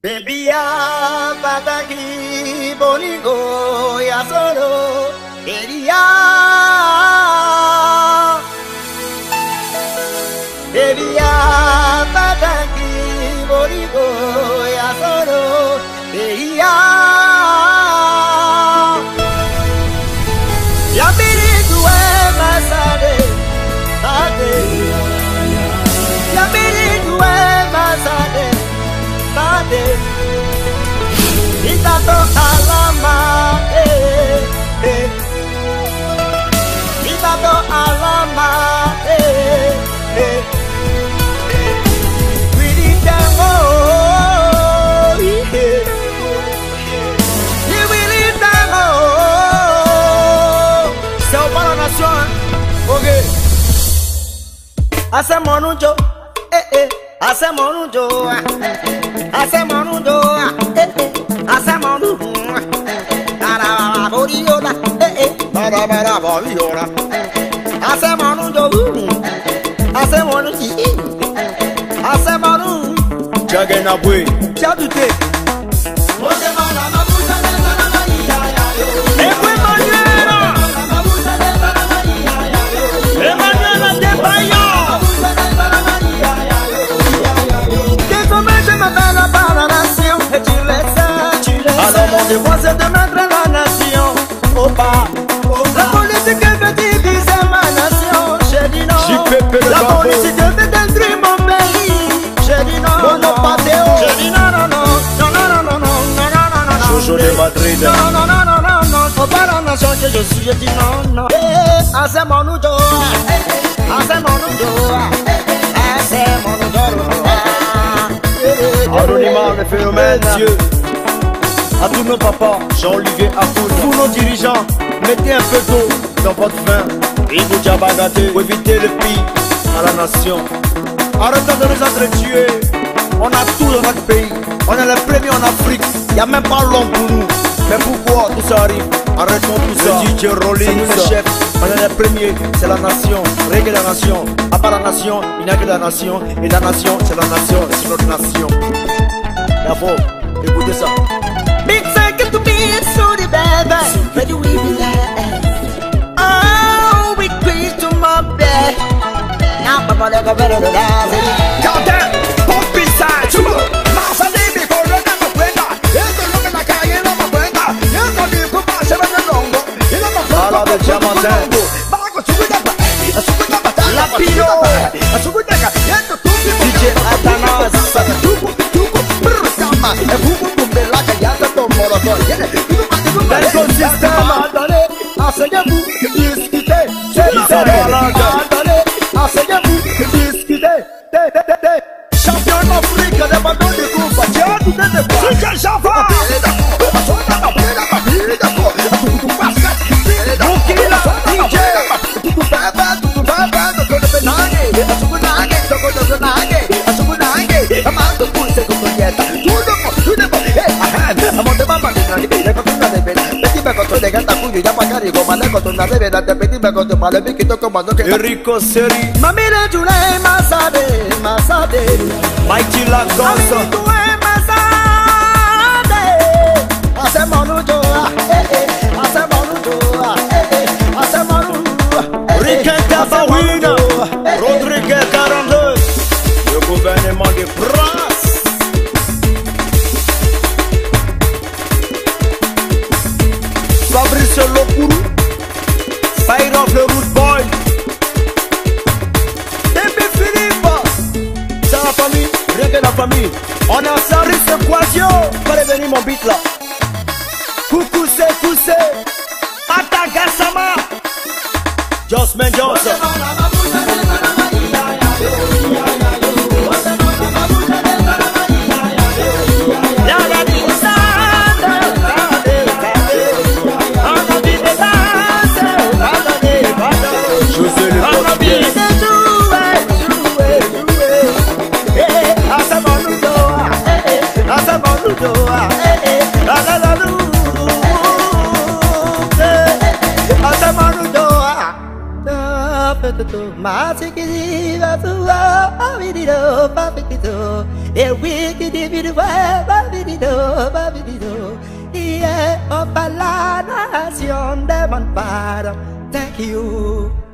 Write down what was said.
Bebía pataki boligo ya solo quería vita tocca all'ama eh, eh. Vita tocca all'ama eh, eh. Qui diciamo oh, yeah. Qui diciamo oh, Se ho parlato nazione Ok Hacemos un show, eh, eh. a un show, a eh. Hacemos a show, eh. barabarabarabó A semana un yogur, A semana chiquín Hacemos un... Cheguei na bui, tchau do tempo. De você deu minha grana nação. Opa! Jojo de Madrid Non non non non non non Faut pas la nation que je suis J'ai dit non non Eh. Ah c'est mon oudo Ah c'est mon oudo Ah c'est mon Anonymat, le phénomène. Dieu. À tous nos papas, Jean-Olivier Akoul Tous nos dirigeants, mettez un peu d'eau dans votre vin. Diabagate, pour éviter le pire à la nation. Arrêtons de nous entretuer. On a tout dans notre pays. On est les premiers en Afrique. Il n'y a même pas l'homme pour nous Mais pourquoi tout ça arrive? Arrêtons tout ça. Le DJ Rollins. C'est nous les chefs. On est les premiers. C'est la nation. Règle la nation. À part la nation Il n'y a que la nation. Et la nation c'est la nation. C'est notre nation. D'abord Écoutez ça. Big second to be so the baby Ready we be there Oh, we quiz to my bed. Now papa they go better than us Balaga. Attendez, asseyez-vous, discutez, Rico seri Mamire chule masabe masabe Mighty la cosa tu e masabe Hacemos lucho eh eh. Hacemos lucho eh eh. Gouvernement de France Fabrice Lokourou Fire of the Root Boy. Débé Philippe la famille, rien que la famille On est en service Quasio Fallait venir mon beat là Coucou c'est poussé Atagassama Jossman Johnson to my ticket is a video, Babidito. A wicked video, Babidito, Babidito. Yeah, of a la nación de Montpara. Thank you.